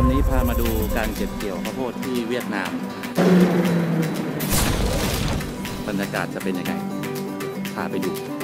วันนี้พามาดูการเก็บเกี่ยวข้าวโพดที่เวียดนาม บรรยากาศจะเป็นยังไง พาไปดู